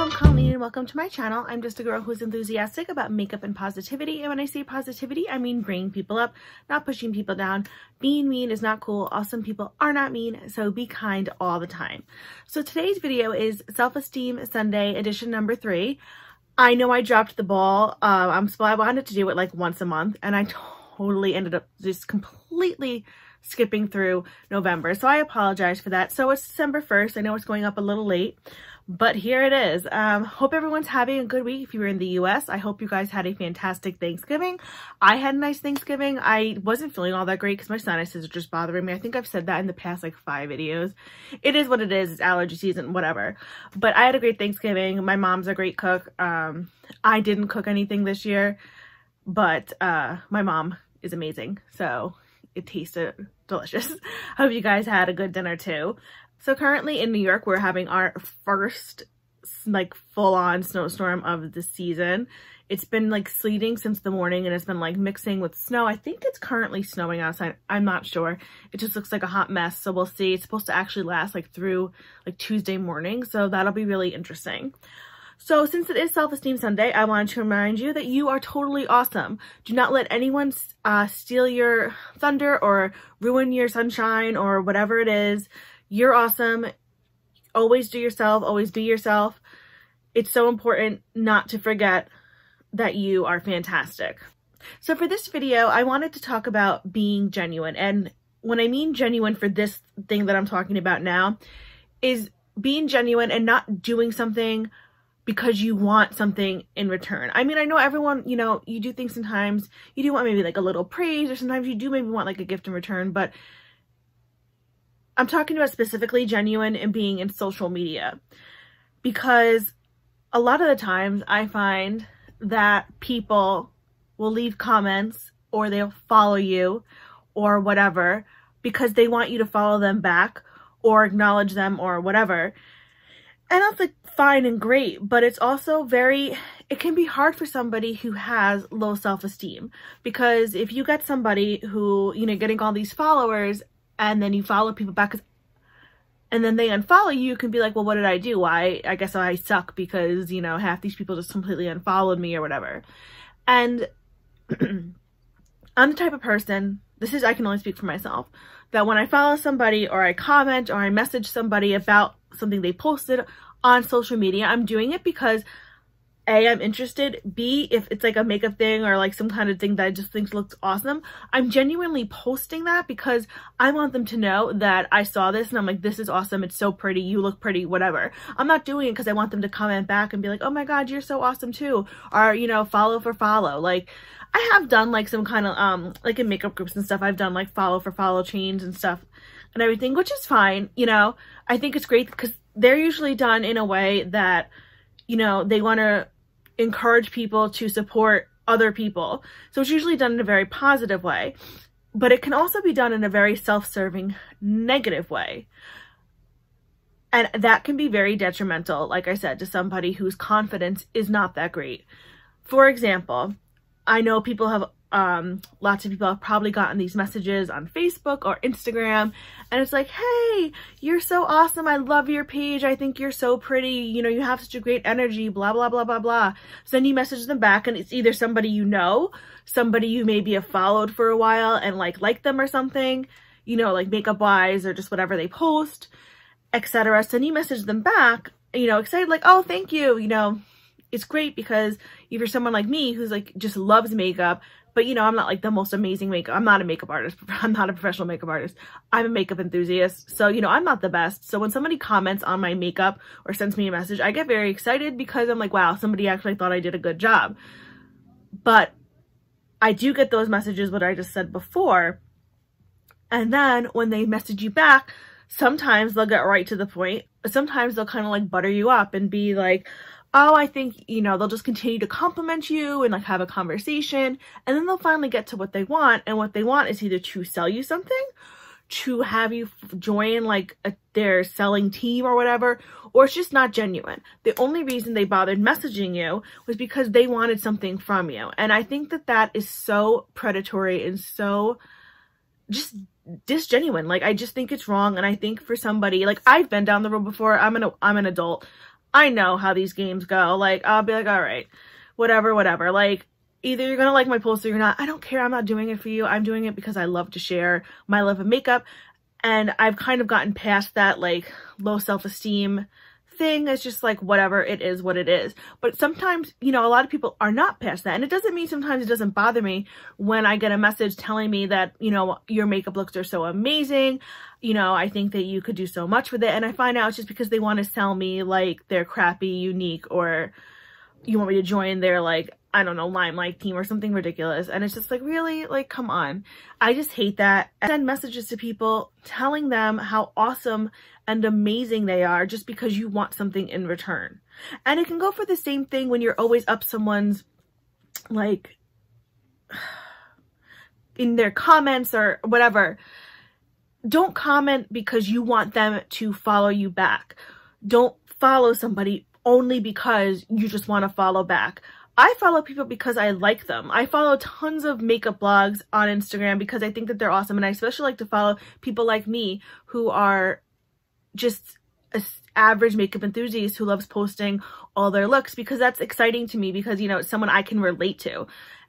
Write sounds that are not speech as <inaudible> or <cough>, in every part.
I'm Colleen and welcome to my channel. I'm just a girl who's enthusiastic about makeup and positivity. And when I say positivity, I mean bringing people up, not pushing people down. Being mean is not cool. Awesome people are not mean, so be kind all the time. So today's video is Self-Esteem Sunday edition number three. I know I dropped the ball. Uh, I'm I wanted to do it like once a month and I totally ended up just completely skipping through November. So I apologize for that. So it's December 1st. I know it's going up a little late, but here it is. Um, hope everyone's having a good week if you were in the US. I hope you guys had a fantastic Thanksgiving. I had a nice Thanksgiving. I wasn't feeling all that great because my sinuses are just bothering me. I think I've said that in the past like five videos. It is what it is. It's allergy season, whatever. But I had a great Thanksgiving. My mom's a great cook. Um, I didn't cook anything this year, but uh, my mom is amazing. So it tasted delicious. <laughs> Hope you guys had a good dinner too. So currently in New York, we're having our first like full-on snowstorm of the season. It's been like sleeting since the morning and it's been like mixing with snow. I think it's currently snowing outside. I'm not sure. It just looks like a hot mess. So we'll see. It's supposed to actually last like through like Tuesday morning. So that'll be really interesting. So since it is Self-Esteem Sunday, I wanted to remind you that you are totally awesome. Do not let anyone uh, steal your thunder or ruin your sunshine or whatever it is. You're awesome. Always do yourself. Always be yourself. It's so important not to forget that you are fantastic. So for this video, I wanted to talk about being genuine. And when I mean genuine for this thing that I'm talking about now, is being genuine and not doing something because you want something in return. I mean, I know everyone, you know, you do things sometimes, you do want maybe like a little praise or sometimes you do maybe want like a gift in return, but I'm talking about specifically genuine and being in social media because a lot of the times I find that people will leave comments or they'll follow you or whatever because they want you to follow them back or acknowledge them or whatever. And that's like fine and great, but it's also very, it can be hard for somebody who has low self-esteem because if you get somebody who, you know, getting all these followers and then you follow people back and then they unfollow you, you can be like, well, what did I do? I, I guess I suck because, you know, half these people just completely unfollowed me or whatever. And <clears throat> I'm the type of person, this is, I can only speak for myself, that when I follow somebody or I comment or I message somebody about something they posted on social media, I'm doing it because a, I'm interested. B, if it's like a makeup thing or like some kind of thing that I just think looks awesome, I'm genuinely posting that because I want them to know that I saw this and I'm like, this is awesome. It's so pretty. You look pretty, whatever. I'm not doing it because I want them to comment back and be like, oh my God, you're so awesome too. Or, you know, follow for follow. Like, I have done like some kind of, um, like in makeup groups and stuff, I've done like follow for follow chains and stuff and everything, which is fine. You know, I think it's great because they're usually done in a way that, you know, they want to encourage people to support other people. So it's usually done in a very positive way, but it can also be done in a very self-serving negative way. And that can be very detrimental, like I said, to somebody whose confidence is not that great. For example, I know people have um, lots of people have probably gotten these messages on Facebook or Instagram and it's like, hey, you're so awesome. I love your page. I think you're so pretty. You know, you have such a great energy, blah, blah, blah, blah, blah. So then you message them back and it's either somebody you know, somebody you maybe have followed for a while and like like them or something, you know, like makeup wise or just whatever they post, etc. So then you message them back, you know, excited like, oh, thank you, you know, it's great because if you're someone like me who's like just loves makeup, but you know, I'm not like the most amazing makeup. I'm not a makeup artist. <laughs> I'm not a professional makeup artist. I'm a makeup enthusiast. So, you know, I'm not the best. So when somebody comments on my makeup or sends me a message, I get very excited because I'm like, wow, somebody actually thought I did a good job. But I do get those messages, what I just said before. And then when they message you back, sometimes they'll get right to the point. Sometimes they'll kind of like butter you up and be like, oh, I think, you know, they'll just continue to compliment you and like have a conversation and then they'll finally get to what they want. And what they want is either to sell you something, to have you join like a, their selling team or whatever, or it's just not genuine. The only reason they bothered messaging you was because they wanted something from you. And I think that that is so predatory and so just disgenuine. Like I just think it's wrong. And I think for somebody like I've been down the road before. I'm an I'm an adult. I know how these games go. Like, I'll be like, all right, whatever, whatever. Like, either you're gonna like my post or you're not. I don't care. I'm not doing it for you. I'm doing it because I love to share my love of makeup. And I've kind of gotten past that like low self-esteem thing. It's just like whatever it is, what it is. But sometimes, you know, a lot of people are not past that. And it doesn't mean sometimes it doesn't bother me when I get a message telling me that, you know, your makeup looks are so amazing. You know, I think that you could do so much with it. And I find out it's just because they want to sell me like their crappy, Younique, or you want me to join their like I don't know, limelight team or something ridiculous. And it's just like, really? Like, come on. I just hate that. I send messages to people telling them how awesome and amazing they are just because you want something in return. And it can go for the same thing when you're always up someone's, like, <sighs> in their comments or whatever. Don't comment because you want them to follow you back. Don't follow somebody only because you just want to follow back. I follow people because I like them. I follow tons of makeup blogs on Instagram because I think that they're awesome. And I especially like to follow people like me who are just average makeup enthusiast who loves posting all their looks because that's exciting to me because, you know, it's someone I can relate to.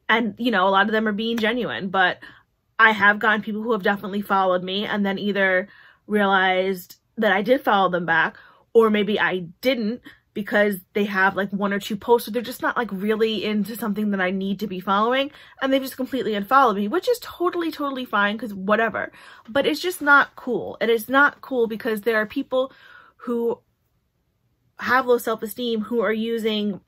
And, you know, a lot of them are being genuine, but I have gotten people who have definitely followed me and then either realized that I did follow them back or maybe I didn't because they have like one or two posts or they're just not like really into something that I need to be following and they've just completely unfollowed me, which is totally, totally fine because whatever. But it's just not cool. And it's not cool because there are people who have low self-esteem who are using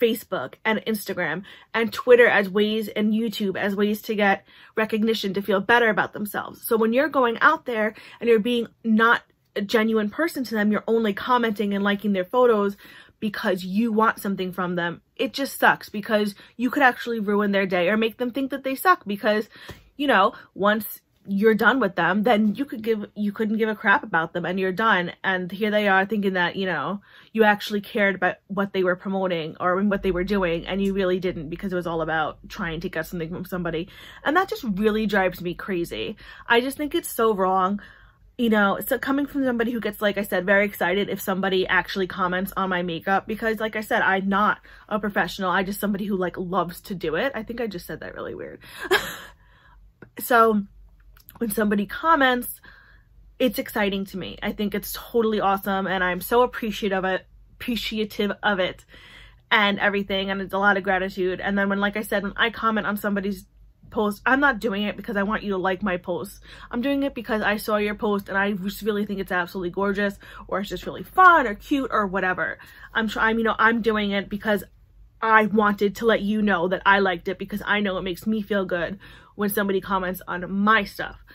Facebook and Instagram and Twitter as ways and YouTube as ways to get recognition to feel better about themselves. So when you're going out there and you're being not a genuine person to them, you're only commenting and liking their photos because you want something from them. It just sucks because you could actually ruin their day or make them think that they suck because, you know, once you're done with them, then you could give, you couldn't give a crap about them and you're done. And here they are thinking that, you know, you actually cared about what they were promoting or what they were doing and you really didn't because it was all about trying to get something from somebody. And that just really drives me crazy. I just think it's so wrong you know, so coming from somebody who gets, like I said, very excited if somebody actually comments on my makeup because like I said, I'm not a professional. I just somebody who like loves to do it. I think I just said that really weird. <laughs> so when somebody comments, it's exciting to me. I think it's totally awesome and I'm so appreciative of it, appreciative of it and everything and it's a lot of gratitude. And then when, like I said, when I comment on somebody's post. I'm not doing it because I want you to like my post. I'm doing it because I saw your post and I just really think it's absolutely gorgeous or it's just really fun or cute or whatever. I'm trying, you know, I'm doing it because I wanted to let you know that I liked it because I know it makes me feel good when somebody comments on my stuff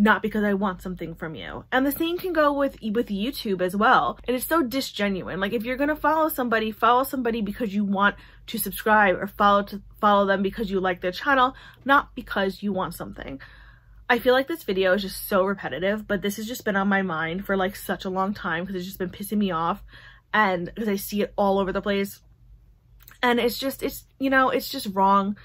not because I want something from you. And the same can go with with YouTube as well. And it's so disgenuine. Like if you're gonna follow somebody, follow somebody because you want to subscribe or follow to follow them because you like their channel, not because you want something. I feel like this video is just so repetitive, but this has just been on my mind for like such a long time because it's just been pissing me off and because I see it all over the place. And it's just, it's, you know, it's just wrong.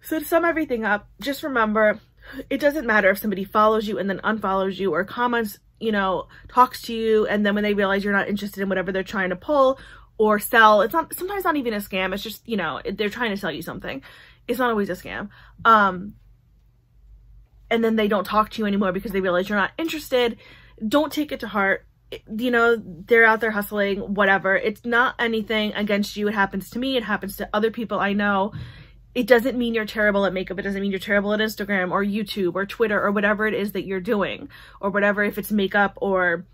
So to sum everything up, just remember it doesn't matter if somebody follows you and then unfollows you or comments, you know, talks to you and then when they realize you're not interested in whatever they're trying to pull or sell, it's not sometimes not even a scam. It's just, you know, they're trying to sell you something. It's not always a scam. Um and then they don't talk to you anymore because they realize you're not interested. Don't take it to heart. You know, they're out there hustling, whatever. It's not anything against you. It happens to me. It happens to other people I know it doesn't mean you're terrible at makeup. It doesn't mean you're terrible at Instagram or YouTube or Twitter or whatever it is that you're doing or whatever, if it's makeup or,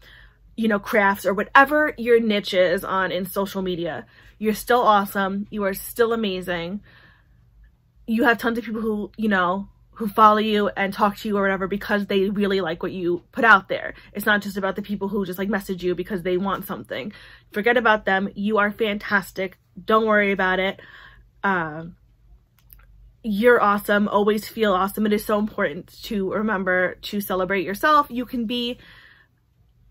you know, crafts or whatever your niche is on in social media. You're still awesome. You are still amazing. You have tons of people who, you know, who follow you and talk to you or whatever because they really like what you put out there. It's not just about the people who just like message you because they want something. Forget about them. You are fantastic. Don't worry about it. Um, you're awesome, always feel awesome. It is so important to remember to celebrate yourself. You can be,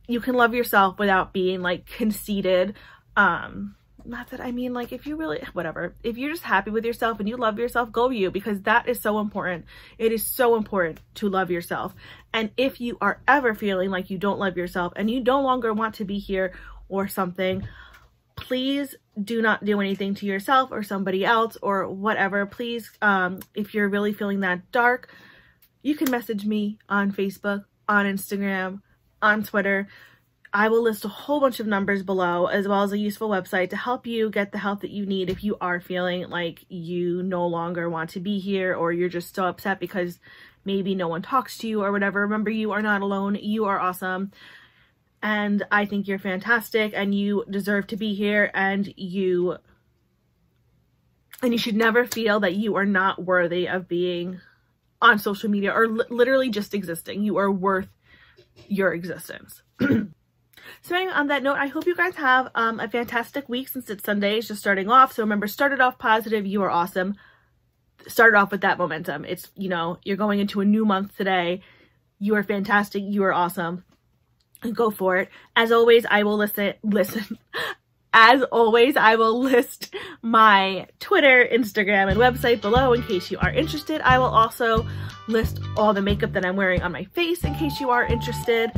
you can love yourself without being like conceited. Um, not that I mean like if you really whatever if you're just happy with yourself and you love yourself go you because that is so important it is so important to love yourself and if you are ever feeling like you don't love yourself and you no longer want to be here or something please do not do anything to yourself or somebody else or whatever please um if you're really feeling that dark you can message me on Facebook on Instagram on Twitter I will list a whole bunch of numbers below as well as a useful website to help you get the help that you need if you are feeling like you no longer want to be here or you're just so upset because maybe no one talks to you or whatever. Remember, you are not alone. You are awesome. And I think you're fantastic and you deserve to be here and you and you should never feel that you are not worthy of being on social media or li literally just existing. You are worth your existence. <clears throat> So anyway, on that note, I hope you guys have um, a fantastic week since it's Sunday. It's just starting off. So remember, started off positive. You are awesome. Started off with that momentum. It's, you know, you're going into a new month today. You are fantastic. You are awesome. <laughs> Go for it. As always, I will listen, listen. <laughs> As always, I will list my Twitter, Instagram, and website below in case you are interested. I will also list all the makeup that I'm wearing on my face in case you are interested.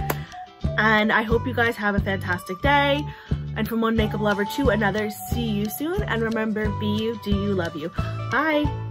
And I hope you guys have a fantastic day. And from one makeup lover to another, see you soon. And remember, be you, do you, love you. Bye.